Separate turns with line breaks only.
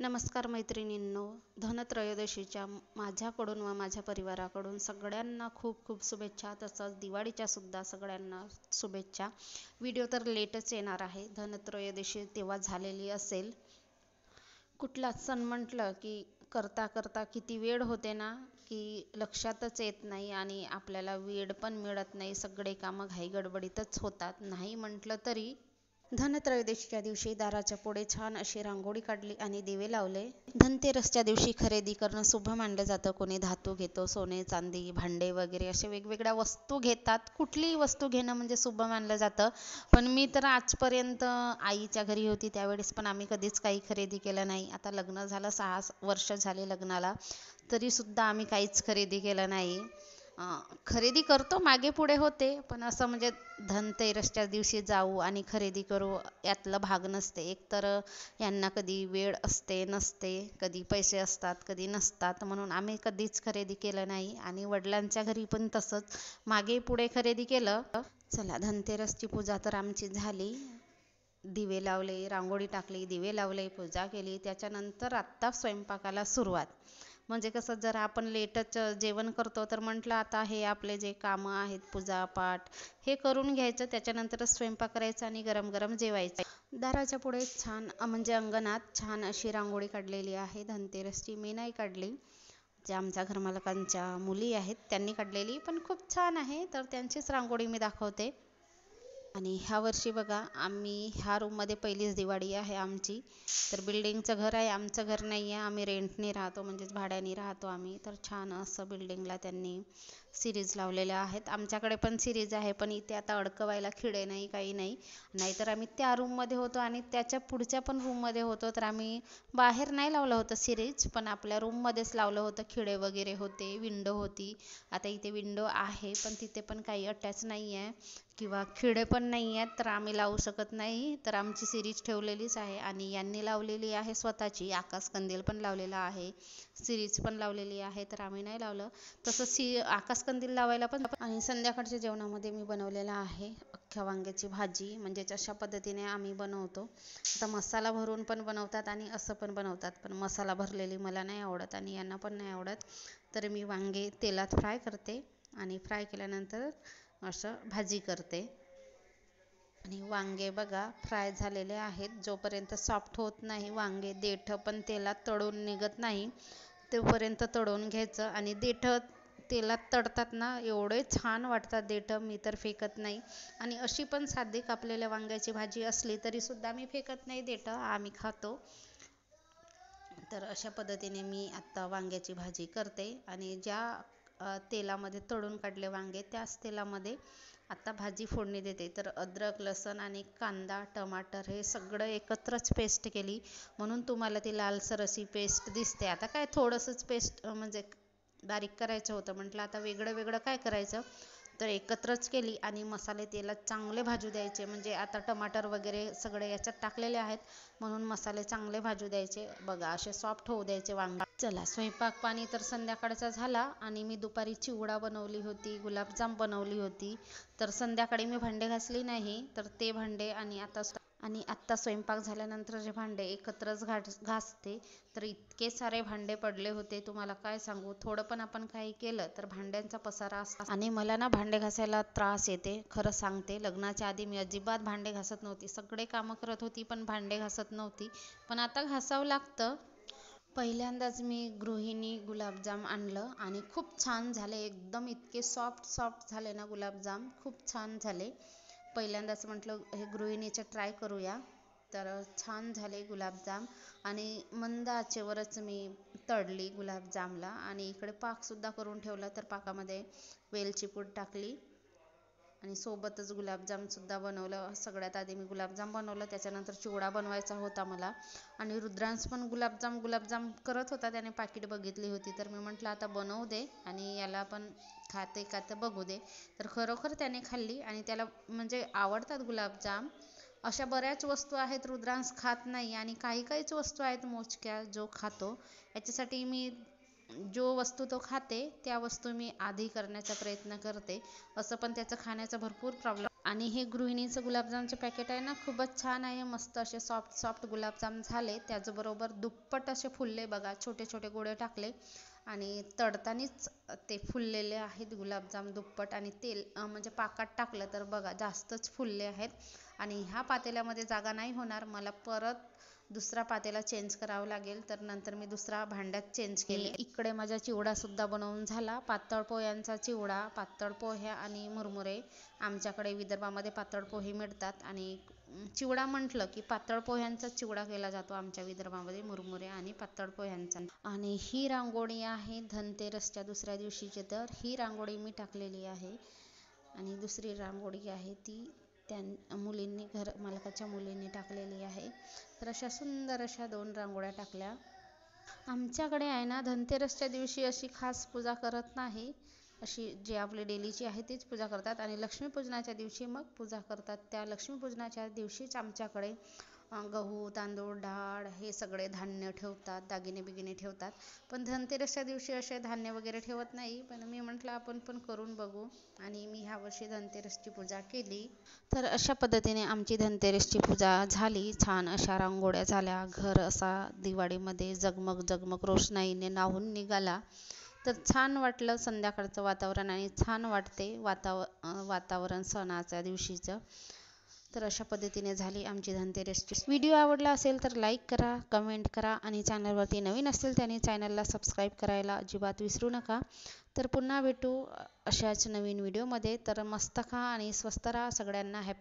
नमस्कार मैत्रिणींनो धनत्रयोदशीच्या माझ्याकडून व माझ्या परिवाराकडून सगळ्यांना खूप खूप शुभेच्छा. तसंच दिवाळीच्या सुद्धा सगळ्यांना शुभेच्छा. व्हिडिओ तर लेटच येणार आहे. धनत्रयोदशी तेव्हा झालेली असेल. कुठलाच सण म्हटलं की करता करता किती वेळ होते ना की लक्षातच येत नाही आणि आपल्याला वेळ पण मिळत नाही. सगळे कामं घाई गडबडीतच होतात. नाही म्हटलं तरी धनत्रयोदशीच्या दिवशी दाराच्या पुढे छान अशी रांगोळी काढली आणि दिवे लावले. धनतेरसच्या दिवशी खरेदी करणं शुभ मानलं जातं. कोणी धातू घेतो सोने चांदी भांडे वगैरे असे वेगवेगळ्या वस्तू घेतात. कुठलीही वस्तू घेणं म्हणजे शुभ मानलं जातं. पण मी तर आजपर्यंत आईच्या घरी होती त्यावेळेस पण आम्ही कधीच काही खरेदी केलं नाही. आता लग्न झालं सहा वर्ष झाले लग्नाला. तरीसुद्धा आम्ही काहीच खरेदी केलं नाही. खरेदी करतो मागे पुढे होते. पण असं म्हणजे धनतेरसच्या दिवशी जाऊ आणि खरेदी करू यातलं भाग नसते. एकतर यांना कधी वेळ असते नसते. कधी पैसे असतात कधी नसतात. म्हणून आम्ही कधीच खरेदी केलं नाही. आणि वडिलांच्या घरी पण तसंच. मागे पुढे खरेदी केलं चला धनतेरसची पूजा तर आमची झाली. दिवे लावले रांगोळी टाकली दिवे लावले पूजा केली. त्याच्यानंतर आत्ता स्वयंपाकाला सुरुवात. म्हणजे कसं जर आपण लेटच जेवण करतो तर म्हटलं आता हे आपले जे कामं आहेत पूजापाठ हे करून घ्यायचं. त्याच्यानंतरच स्वयंपाक करायचा आणि गरम गरम जेवायचं. दाराच्या पुढे छान म्हणजे अंगणात छान अशी रांगोळी काढलेली आहे. धनतेरसची मी नाही काढली जे आमच्या घरमालकांच्या मुली आहेत त्यांनी काढलेली. पण खूप छान आहे तर त्यांचीच रांगोळी मी दाखवते. आणि ह्या वर्षी बघा आम्ही ह्या रूममध्ये पहिलीच दिवाळी आहे आमची. तर बिल्डिंगचं घर आहे आमचं घर नाही आहे आम्ही रेंटने राहतो म्हणजेच भाड्याने राहतो आम्ही. तर छान असं बिल्डिंगला त्यांनी सिरीज लावलेल्या आहेत. आमच्याकडे पण सिरीज आहे पण इथे आता अडकवायला खिडे नाही काही नाही. नाहीतर आम्ही त्या रूममध्ये होतो आणि त्याच्या पुढच्या पण रूममध्ये होतो. तर आम्ही बाहेर नाही लावलं होतं सिरीज पण आपल्या रूममध्येच लावलं होतं. खिडे वगैरे होते विंडो होती. आता इथे विंडो आहे पण तिथे पण काही अटॅच नाही आहे किंवा खिडे पण नाही आहेत तर आम्ही लावू शकत नाही. तर आमची सिरीज ठेवलेलीच आहे आणि यांनी लावलेली आहे स्वतःची. आकाश कंदील पण लावलेला आहे. सिरीज पण लावलेली आहे तर आम्ही नाही लावलं. तसं सी आकाश कंदील लावायला पण आणि संध्याकाळच्या जेवणामध्ये मी बनवलेला आहे अख्ख्या वांग्याची भाजी म्हणजेच अशा पद्धतीने आम्ही बनवतो. आता मसाला भरून पण बनवतात आणि असं पण बनवतात पण मसाला भरलेली मला नाही आवडत आणि यांना पण नाही आवडत. तर मी वांगे तेलात फ्राय करते आणि फ्राय केल्यानंतर असं भाजी करते. आणि वांगे बघा फ्राय झालेले आहेत. जोपर्यंत सॉफ्ट होत नाही वांगे देठं पण तेलात तळून निघत नाही तोपर्यंत तळून घ्यायचं. आणि देठं तेलात तळतात ना एवढे छान वाटतात देठं. मी तर फेकत नाही. आणि अशी पण साधी कापलेल्या वांग्याची भाजी असली तरीसुद्धा मी फेकत नाही देठं. आम्ही खातो. तर अशा पद्धतीने मी आत्ता वांग्याची भाजी करते. आणि ज्या तेलामध्ये तळून काढले वांगे. त्याच तेलामध्ये आता भाजी फोडणी देते. तर अद्रक लसण आणि कांदा टमाटर हे सगळं एकत्रच पेस्ट केली. म्हणून तुम्हाला ती लालसर अशी पेस्ट दिसते. आता काय थोडंसंच पेस्ट म्हणजे बारीक करायचं होतं. म्हटलं आता वेगळं वेगळं काय करायचं? तर एकत्रच केली आणि मसाले तेलात चांगले भाजू द्यायचे. म्हणजे आता टमाटर वगैरे सगळे याच्यात टाकलेले आहेत. म्हणून मसाले चांगले भाजू द्यायचे. बघा असे सॉफ्ट होऊ द्यायचे वांगा. चला स्वयंपाक पाणी तर संध्याकाळचा झाला आणि मी दुपारी चिवडा बनवली होती गुलाबजाम बनवली होती. तर संध्याकाळी मी भांडे घासली नाही तर ते भांडे आणि आता आणि आत्ता स्वयंपाक झाल्यानंतर जे भांडे एकत्रच घाट घासते तर इतके सारे भांडे पडले होते. तुम्हाला काय सांगू? थोडं पण आपण काही केलं तर भांड्यांचा पसारा असतो आणि मला ना भांडे घासायला त्रास येते खरं सांगते. लग्नाच्या आधी मी अजिबात भांडे घासत नव्हती. सगळे कामं करत होती पण भांडे घासत नव्हती. पण आता घासावं लागतं. पहिल्यांदाच मी गृहिणी गुलाबजाम आणलं आणि खूप छान झाले. एकदम इतके सॉफ्ट सॉफ्ट झाले ना गुलाबजाम. खूप छान झाले. पहिल्यांदाच म्हटलं हे गृहिणीचं ट्राय करूया. तर छान झाले गुलाबजाम. आणि मंद आचेवरच मी तळली गुलाबजामला. आणि इकडे पाकसुद्धा करून ठेवला तर पाकामध्ये वेलची पूड टाकली. आणि सोबतच गुलाबजामसुद्धा बनवलं. सगळ्यात आधी मी गुलाबजाम बनवलं त्याच्यानंतर चिवडा बनवायचा होता मला. आणि रुद्रांश पण गुलाबजाम गुलाबजाम करत होता. त्याने पाकिट बघितली होती. तर मी म्हटलं आता बनवू दे आणि याला पण खाते का तर बघू दे. तर खरोखर त्याने खाल्ली आणि त्याला म्हणजे आवडतात गुलाबजाम. अशा बऱ्याच वस्तू आहेत रुद्रांश खात नाही आणि काही काहीच वस्तू आहेत मोजक्या जो खातो. याच्यासाठी मी जो वस्तू तो खाते त्या वस्तू मी आधी करण्याचा प्रयत्न करते. असं पण त्याचं खाण्याचा भरपूर प्रॉब्लेम आणि हे गृहिणीचं गुलाबजामचं पॅकेट आहे ना खूपच छान आहे. मस्त असे सॉफ्ट सॉफ्ट गुलाबजाम झाले. त्याचबरोबर दुप्पट असे फुलले बघा छोटे छोटे गोळे टाकले. आणि तडतानीच ते फुललेले आहेत गुलाबजाम दुप्पट. आणि तेल म्हणजे पाकात टाकलं तर बघा जास्तच फुलले आहेत. आणि ह्या पातेल्यामध्ये जागा नाही होणार. मला परत दुसरा पातेला चेंज करावं लागेल. तर नंतर मी दुसरा भांड्यात चेंज केले. इकडे माझा चिवडासुद्धा बनवून झाला. पातळ पोह्यांचा चिवडा पातळ पोहे आणि मुरमुरे आमच्याकडे विदर्भामध्ये पातळ पोहे मिळतात. आणि चिवडा म्हटलं की पातळ पोह्यांचा चिवडा केला जातो आमच्या विदर्भामध्ये मुरमुरे आणि पातळ पोह्यांचा. आणि ही रांगोळी आहे धनतेरसच्या दुसऱ्या दिवशीची. तर ही रांगोळी मी टाकलेली आहे. आणि दुसरी रांगोळी आहे ती त्या मुलींनी घर मालकाच्या मुलींनी टाकलेली आहे. तर अशा सुंदर अशा दोन रांगोळ्या टाकल्या. आमच्याकडे आहे ना धनतेरसच्या दिवशी अशी खास पूजा करत नाही. अशी जी आपली डेलीची आहे तीच पूजा करतात. आणि लक्ष्मीपूजनाच्या दिवशी मग पूजा करतात. त्या लक्ष्मीपूजनाच्या दिवशीच आमच्याकडे गहू तांदूळ डाळ हे सगळे धान्य ठेवतात दागिने बिगिने ठेवतात. पण धनतेरसच्या दिवशी असे धान्य वगैरे ठेवत नाही. पण मी म्हटलं आपण पण करून बघू. आणि मी ह्या वर्षी धनतेरसची पूजा केली. तर अशा पद्धतीने आमची धनतेरसची पूजा झाली. छान अशा रांगोळ्या झाल्या. घर असा दिवाळीमध्ये जगमग जगमग रोषणाईने नाहून निघाला. तर छान वाटलं संध्याकाळचं वातावरण आणि छान वाटते वाताव वातावरण सणाच्या दिवशीचं. तर अशा पद्धतीने झाली आमची धनतेरसची व्हिडिओ आवडला असेल तर लाईक करा कमेंट करा आणि चॅनलवरती नवीन असेल त्याने चॅनलला सबस्क्राईब करायला अजिबात विसरू नका. तर पुन्हा भेटू अशाच नवीन व्हिडिओमध्ये तर मस्त खा आणि स्वस्त राहा. सगळ्यांना हॅपी